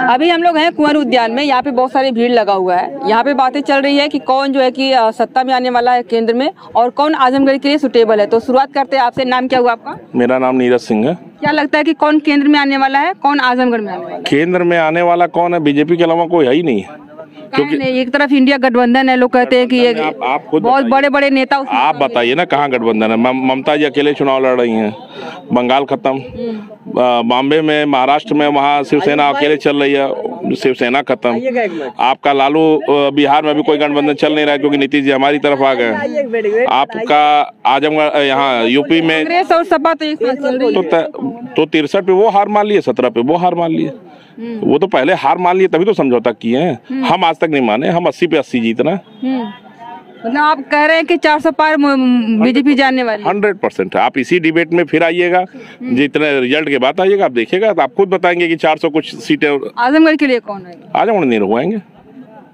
अभी हम लोग हैं कुंवर उद्यान में यहाँ पे बहुत सारी भीड़ लगा हुआ है। यहाँ पे बातें चल रही है कि कौन जो है कि सत्ता में आने वाला है केंद्र में और कौन आजमगढ़ के लिए सुटेबल है। तो शुरुआत करते हैं आपसे। नाम क्या हुआ आपका? मेरा नाम नीरज सिंह है। क्या लगता है कि कौन केंद्र में आने वाला है कौन आजमगढ़ में आने वाला है? केंद्र में आने वाला कौन है? बीजेपी के अलावा कोई है ही नहीं। है क्योंकि एक तरफ़ इंडिया गठबंधन है लोग कहते हैं कि ये आप- आप खुद बहुत बड़े बड़े नेता आप बताइए ना कहाँ गठबंधन है। ममता जी अकेले चुनाव लड़ रही हैं। बंगाल खत्म। बॉम्बे में महाराष्ट्र में वहाँ शिवसेना अकेले चल रही है। शिवसेना खत्म। आपका लालू बिहार में भी कोई गठबंधन चल नहीं रहा है क्योंकि नीतीश जी हमारी तरफ़ आ गए। आपका आजमगढ़ यहाँ यूपी में सपा तो एक साथ चल रही तो तो तिरसठ पे वो हार मान लिए सत्रह पे वो हार मान लिए। वो तो पहले हार मान लिए तभी तो समझौता किए हैं। हम आज तक नहीं माने हम अस्सी पे अस्सी जीतना हम्म। मतलब आप कह रहे हैं कि 400 पार बीजेपी जाने वाली हंड्रेड परसेंट आप इसी डिबेट में फिर आइएगा। जितने रिज़ल्ट के बाद आइएगा आप देखिएगा तो आप खुद बताएँगे कि 400 कुछ सीटें आजमगढ़ के लिए कौन है आजमगढ़ नहीं रुकवाएँगे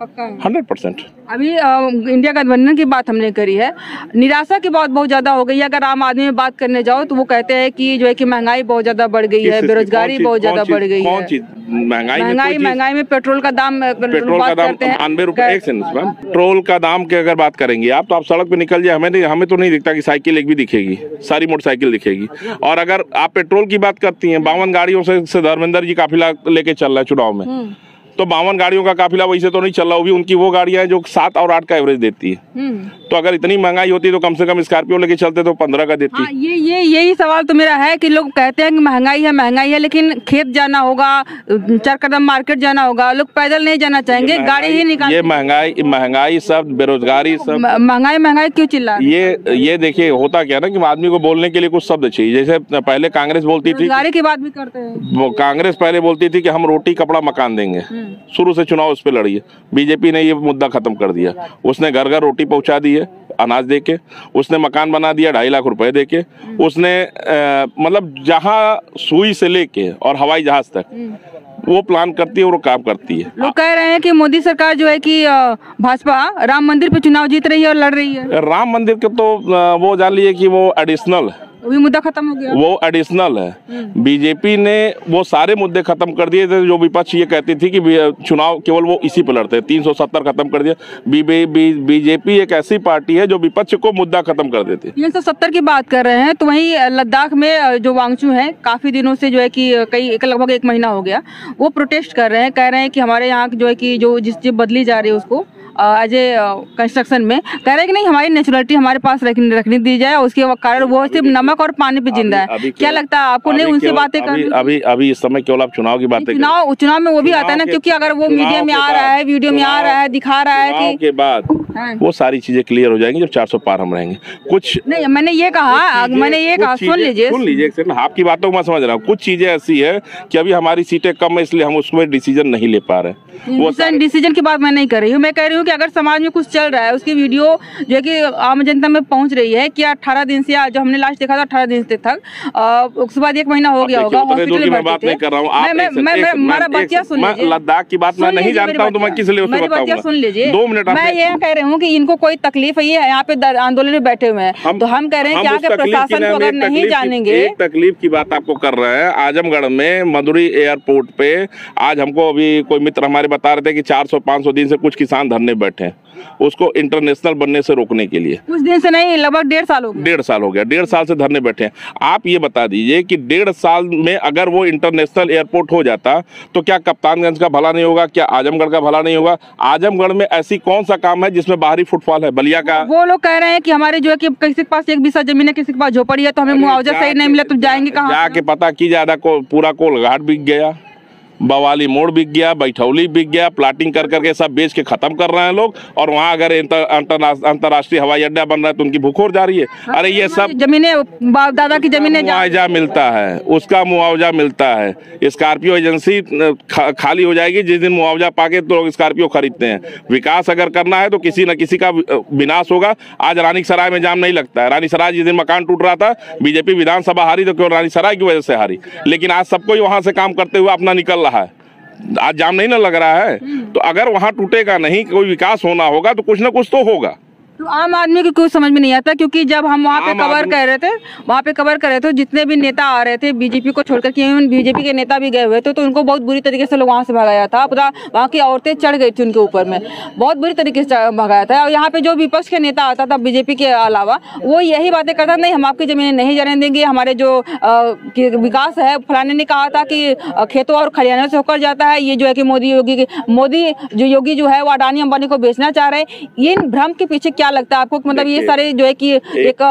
पक्का हंड्रेड परसेंट। अभी अ, इंडिया गठबंधन की बात हमने करी है। निराशा की बात बहुत ज़्यादा हो गई है। अगर आम आदमी में बात करने जाओ तो वो कहते हैं कि जो है कि महँगाई बहुत ज़्यादा बढ़ गई है बेरोजगारी बहुत ज़्यादा बढ़ गई कौन है। महँगाई महँगाई महँगाई में पेट्रोल का दाम पेट्रोल का दाम अठानवे रुपए एक मैम। पेट्रोल का दाम की अगर बात करेंगे आप तो आप सड़क पे निकल जाए हमें हमें तो नहीं दिखता कि साइकिल एक भी दिखेगी सारी मोटरसाइकिल दिखेगी। और अगर आप पेट्रोल की बात करती हैं बावन गाड़ियों से, से धर्मेंद्र जी काफिला लेके चल रहा है चुनाव में हम्म, तो बावन गाड़ियों का काफिला वैसे तो नहीं चल रहा वो भी उनकी वो गाड़ियाँ हैं जो सात और आठ का एवरेज देती है। हम्म। तो अगर इतनी महँगाई होती तो कम से कम स्कॉर्पियो लेके चलते तो पंद्रह का देती। हाँ ये ये यही सवाल तो मेरा है कि लोग कहते हैं कि महँगाई है महँगाई है लेकिन खेत जाना होगा चार कदम मार्केट जाना होगा लोग पैदल नहीं जाना चाहेंगे गाड़ी ही निकाल ये महँगाई महँगाई सब बेरोजगारी सब। महँगाई महँगाई क्यों चिल्ला ये ये देखिए होता क्या ना कि आदमी को बोलने के लिए कुछ शब्द चाहिए। जैसे पहले कांग्रेस बोलती थी की बात भी करते हैं। कांग्रेस पहले बोलती थी कि हम रोटी कपड़ा मकान देंगे। शुरू से चुनाव उस पर लड़ी है। बीजेपी ने ये मुद्दा खत्म कर दिया। उसने घर घर रोटी पहुँचा दी है अनाज दे के उसने मकान बना दिया ढाई लाख रुपए दे के उसने मतलब जहाँ सुई से लेके और हवाई जहाज़ तक वो प्लान करती है और वो काम करती है। लोग कह रहे हैं कि मोदी सरकार जो है कि भाजपा राम मंदिर पे चुनाव जीत रही है और लड़ रही है। राम मंदिर के तो वो जान लीजिए कि वो एडिशनल भी मुद्दा खत्म हो गया। वो एडिशनल है। बीजेपी ने वो सारे मुद्दे खत्म कर दिए थे जो विपक्ष ये कहती थी कि चुनाव केवल वो इसी पे लड़ते हैं तीन सौ सत्तर खत्म कर दिया। बी- बी- बीजेपी एक ऐसी पार्टी है जो विपक्ष को मुद्दा खत्म कर देती है। तीन सौ सत्तर की बात कर रहे हैं तो वही लद्दाख में जो वांगचू है काफ़ी दिनों से जो है की कई लगभग एक महीना हो गया वो प्रोटेस्ट कर रहे हैं कह रहे हैं कि हमारे यहाँ जो है की जो जिस चीज़ बदली जा रही है उसको एज ए कंस्ट्रक्शन में। कह रहे हैं कि नहीं हमारी नेचुरलिटी हमारे पास रखने रखने दी जाए उसके कारण वो सिर्फ़ नमक और पानी पे ज़िंदा है क्या लगता है आपको? नहीं उनसे बातें कर अभी अभी इस समय केवल आप चुनाव की बातें चुनाव चुनाव में वो भी आता है ना क्योंकि अगर वो मीडिया में आ रहा है वीडियो में आ रहा है दिखा रहा है की कि बाद हाँ। वो सारी चीज़ें क्लियर हो जाएँगी जब 400 पार हम रहेंगे। कुछ नहीं मैंने ये कहा मैंने ये कहा सुन लीजिए। सुन लीजिए आपकी बातों को मैं समझ रहा हूँ। कुछ चीज़ें ऐसी है कि अभी हमारी सीटें कम है इसलिए हम उसमें डिसीज़न नहीं ले पा रहे वो डिसीज़न डिसीज़न की बात मैं नहीं कर रही हूँ। मैं कह रही हूँ कि अगर समाज में कुछ चल रहा है उसकी वीडियो जो है कि आम जनता में पहुँच रही है कि अठारह दिन से जो हमने लास्ट देखा था अठारह दिन से तक उसके बाद एक महीना हो गया होगा हॉस्पिटल में बात नहीं कर रहा हूँ। लद्दाख की बात मैं नहीं जानता हूँ तो मैं किस लिए दो मिनट मैं ये कह रही हूँ कि इनको कोई तकलीफ़ है ये यहाँ पे आंदोलन में बैठे हुए हैं। हम- तो हम कह रहे हैं कि हम यहाँ उस के प्रशासन को अगर नहीं जानेंगे एक तकलीफ़ की बात आपको कर रहे हैं। आजमगढ़ में मधुरी एयरपोर्ट पे आज हमको अभी कोई मित्र हमारे बता रहे थे कि 400-500 दिन से कुछ किसान धरने बैठे हैं उसको इंटरनेशनल बनने से रोकने के लिए। कुछ दिन से नहीं लगभग डेढ़ साल हो गए डेढ़ साल हो गया डेढ़ साल से धरने बैठे हैं। आप ये बता दीजिए कि डेढ़ साल में अगर वो इंटरनेशनल एयरपोर्ट हो जाता तो क्या कप्तानगंज का भला नहीं होगा क्या आजमगढ़ का भला नहीं होगा? आजमगढ़ में ऐसी कौन सा काम है जिसमें बाहरी फुटफॉल है बलिया का। वो लोग कह रहे हैं कि हमारे जो है कि किसी के पास एक बीसा ज़मीन है किसी के पास झोपड़ी है तो हमें मुआवजा सही नहीं मिला तो जाएँगे कहाँ जाके पता की ज़्यादा को पूरा कोलघाट बिक गया। बवाली मोड़ बिक गया बैठौली बिक गया प्लाटिंग कर करके सब बेच के खत्म कर रहे हैं लोग। और वहाँ अगर अंतरराष्ट्रीय हवाई अड्डा बन रहा है तो उनकी भूख और जा रही है। हाँ, अरे ये सब जमीने बाप दादा की जमीने मुआवजा मिलता है उसका मुआवजा मिलता है। स्कॉर्पियो एजेंसी खा, खाली हो जाएगी जिस दिन मुआवजा पाके तो लोग स्कॉर्पियो खरीदते हैं। विकास अगर करना है तो किसी न किसी का विनाश होगा। आज रानी सराय में जाम नहीं लगता है। रानी सराय जिस दिन मकान टूट रहा था बीजेपी विधानसभा हारी तो क्यों रानी सराय की वजह से हारी? लेकिन आज सबको ही वहाँ से काम करते हुए अपना निकल रहा है। आज जाम नहीं ना लग रहा है। तो अगर वहाँ टूटेगा नहीं कोई विकास होना होगा तो कुछ ना कुछ तो होगा। तो आम आदमी को कुछ समझ में नहीं आता क्योंकि जब हम वहाँ पे कवर कर रहे थे वहाँ पे कवर कर रहे थे जितने भी नेता आ रहे थे बीजेपी को छोड़कर कि इवन बीजेपी के नेता भी गए हुए थे तो उनको बहुत बुरी तरीके से लोग वहाँ से भगाया था। पूरा वहाँ की औरतें चढ़ गई थी उनके ऊपर में। बहुत बुरी तरीके से भगाया था। और यहाँ पे जो विपक्ष के नेता आता था बीजेपी के अलावा वो यही बातें करता नहीं हम आपकी ज़मीन नहीं जाने देंगे हमारे जो विकास है फलाने ने कहा था कि खेतों और खलिहानों से होकर जाता है ये जो है कि मोदी योगी मोदी जो योगी जो है वो अडानी अंबानी को बेचना चाह रहे हैं। इन भ्रम के पीछे क्या लगता है आपको मतलब ये सारे जो है कि एक एक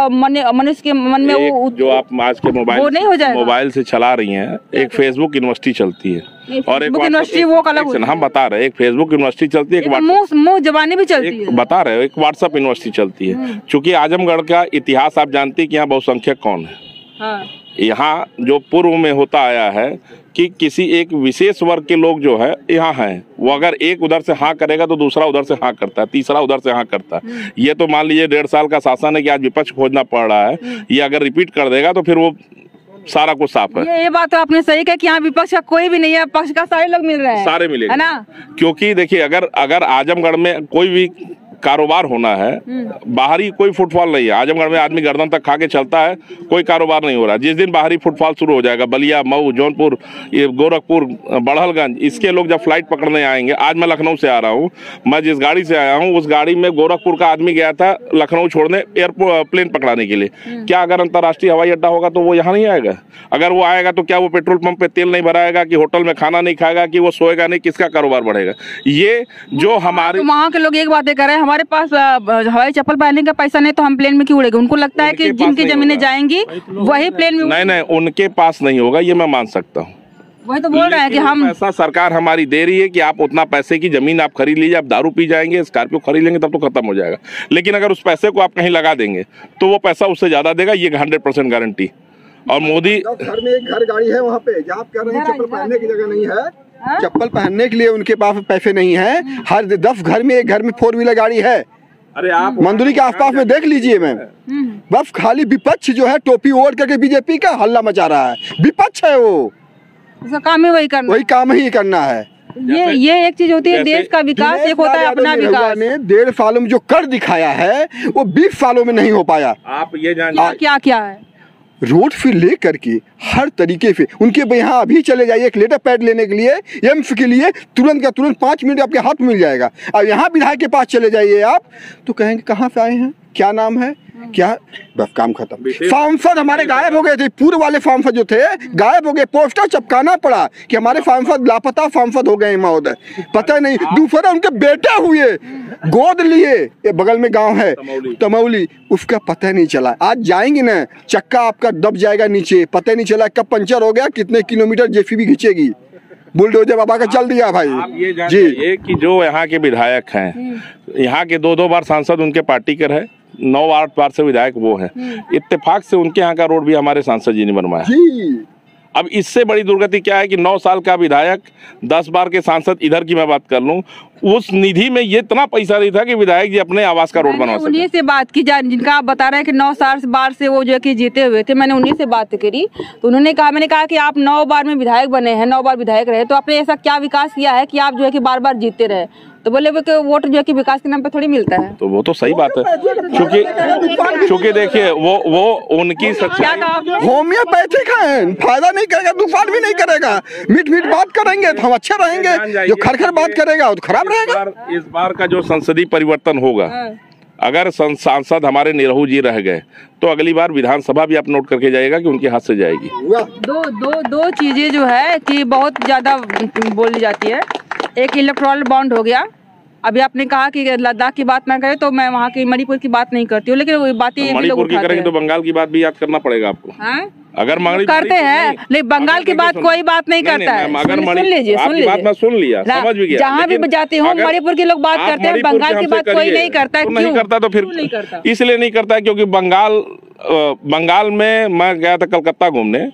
मनुष्य के मन में वो जो आप आज के मोबाइल वो नहीं हो जाए मोबाइल से चला रही हैं एक फेसबुक यूनिवर्सिटी चलती है। और एक यूनिवर्सिटी वो अलग है। हम बता रहे हैं एक फेसबुक यूनिवर्सिटी चलती है एक मुँह जबानी भी चलती है। बता रहे हो एक व्हाट्सएप यूनिवर्सिटी चलती हम्म। है क्योंकि आजमगढ़ का इतिहास आप जानती हैं कि यहाँ बहुसंख्यक कौन है? हाँ। यहाँ जो पूर्व में होता आया है कि किसी एक विशेष वर्ग के लोग जो है यहाँ हैं। वो अगर एक उधर से हाँ करेगा तो दूसरा उधर से हाँ करता है तीसरा उधर से हाँ करता है। ये तो मान लीजिए डेढ़ साल का शासन है कि आज विपक्ष खोजना पड़ रहा है। ये अगर रिपीट कर देगा तो फिर वो सारा कुछ साफ़ है। ये ये बात तो आपने सही कहा कि यहाँ विपक्ष का कोई भी नहीं है पक्ष का सारे लोग मिल रहे हैं। सारे मिलेंगे। है ना? क्योंकि देखिए अगर अगर आजमगढ़ में कोई भी कारोबार होना है। बाहरी कोई फुटफॉल नहीं है। आजमगढ़ में आदमी गर्दन तक खा के चलता है कोई कारोबार नहीं हो रहा। जिस दिन बाहरी फुटफॉल शुरू हो जाएगा बलिया मऊ जौनपुर ये गोरखपुर बड़हलगंज इसके लोग जब फ़्लाइट पकड़ने आएँगे आज मैं लखनऊ से आ रहा हूँ। मैं जिस गाड़ी से आया हूँ उस गाड़ी में गोरखपुर का आदमी गया था लखनऊ छोड़ने एयरपोर्ट प्लेन पकड़ाने के लिए। क्या अगर अंतर्राष्ट्रीय हवाई अड्डा होगा तो वो यहाँ नहीं आएगा? अगर वो आएगा तो क्या वो पेट्रोल पंप पे तेल नहीं भराएगा कि होटल में खाना नहीं खाएगा कि वो सोएगा नहीं किसका कारोबार बढ़ेगा? ये जो हमारे तो वहाँ के लोग एक बातें कर रहे हैं हमारे पास हवाई चप्पल पहनने का पैसा नहीं तो हम प्लेन में क्यों उड़ेंगे? उनको लगता है कि उनके पास जिनकी नहीं जमीनें होगा। जाएँगी वही प्लेन में नहीं नहीं उनके पास नहीं होगा ये मैं मान सकता हूँ। वही तो बोल रहे हैं कि हम पैसा सरकार हमारी दे रही है कि आप उतना पैसे की ज़मीन आप खरीद लीजिए आप दारू पी जाएँगे स्कॉर्पियो खरीद लेंगे तब तो खत्म हो जाएगा। लेकिन अगर उस पैसे को आप कहीं लगा देंगे तो वो पैसा उससे ज़्यादा देगा ये हंड्रेड परसेंट गारंटी और मोदी घर में एक घर गाड़ी है वहाँ पे जहाँ आप कह रहे हैं चप्पल पहनने की जगह नहीं हाँ? है? चप्पल पहनने के लिए उनके पास पैसे नहीं है। हर दस घर में एक घर में फोर व्हीलर गाड़ी है। अरे आप मंदुरी के आसपास में देख लीजिए मैम। हम्म। बस खाली विपक्ष जो है टोपी ओढ़ करके बीजेपी का हल्ला मचा रहा है। विपक्ष है वो। उसका काम ही वही करना वही काम ही करना है। ये ये एक चीज़ होती है देश का विकास एक होता है अपना विकास। ने डेढ़ सालों में जो कर दिखाया है वो बीस सालों में नहीं हो पाया। आप ये जानिए क्या क्या है? रोड फिर ले करके हर तरीके से, उनके यहाँ अभी चले जाइए, एक लेटर पैड लेने के लिए एम्स के लिए, तुरंत का तुरंत पाँच मिनट आपके हाथ मिल जाएगा। अब यहाँ विधायक के पास चले जाइए आप। तो कहेंगे, कहाँ से आए हैं? क्या नाम है? क्या? बस काम खत्म। सांसद हमारे गायब हो गए थे। पूर्व वाले सांसद जो थे गायब हो गए। पोस्टर चपकाना पड़ा कि हमारे सांसद लापता सांसद हो गए महोदय। पता नहीं दूसरा उनके बेटे हुए गोद लिए। ये बगल में गाँव है तमौली। उसका पता नहीं चला। आज जाएँगे ना चक्का आपका दब जाएगा नीचे। पता नहीं चला कब पंचर हो गया कितने किलोमीटर जेसीबी खींचेगी। बुलडोजर बाबा का चल दिया भाई। आप ये जी। जाइए कि जो यहाँ के विधायक हैं यहाँ के दो दो बार सांसद उनके पार्टी के रहे। नौ आठ बार से विधायक वो हैं। इत्तेफाक से उनके यहाँ का रोड भी हमारे सांसद जी ने बनवाया। अब इससे बड़ी दुर्गति क्या है कि नौ साल का विधायक दस बार के सांसद इधर की मैं बात कर लूँ उस निधि में ये इतना पैसा नहीं था कि विधायक जी अपने आवास का रोड बनवा उन्हीं से बात की जा जिनका आप बता रहे हैं कि नौ साल से बार से वो जो है कि जीते हुए थे मैंने उन्हीं से बात करी। तो उन्होंने कहा मैंने कहा कि आप नौ बार में विधायक बने हैं नौ बार विधायक रहे तो आपने ऐसा क्या विकास किया है कि आप जो है कि बार बार जीते रहे? तो बोले वो कि वोट जो है कि विकास के नाम पे थोड़ी मिलता है। तो वो तो सही बात है। क्योंकि क्योंकि देखिए वो वो उनकी होम्योपैथिक है। फ़ायदा नहीं करेगा नुकसान भी नहीं करेगा। मीठ मीठ बात करेंगे तो हम अच्छे रहेंगे। जो खर खर बात करेगा वो तो खराब इस रहेगा। बार इस बार का जो संसदीय परिवर्तन होगा हाँ। अगर सांसद हमारे निरहू जी रह गए तो अगली बार विधानसभा भी आप नोट करके जाएगा कि उनके हाथ से जाएगी। दो दो दो चीज़ें जो है कि बहुत ज़्यादा बोली जाती है। एक इलेक्ट्रॉल बॉन्ड हो गया अभी आपने कहा कि लद्दाख की बात ना करें तो मैं वहाँ की मणिपुर की बात नहीं करती हूँ लेकिन वो बातें ये मणिपुर की करेंगे तो बंगाल की बात भी याद करना पड़ेगा आपको हाँ? अगर मणि- करते हैं, नहीं, लेकिन बंगाल की बात कोई बात नहीं करता है। अगर सुन- लीजिए, सुन लीजिए। बात मैं सुन लिया समझ भी गया जहाँ भी जाती हूँ, मणिपुर के लोग बात करते हैं, बंगाल की बात कोई नहीं करता है, तो नहीं करता तो फिर? इसलिए नहीं करता है क्योंकि बंगाल बंगाल में मैं गया था कलकत्ता घूमने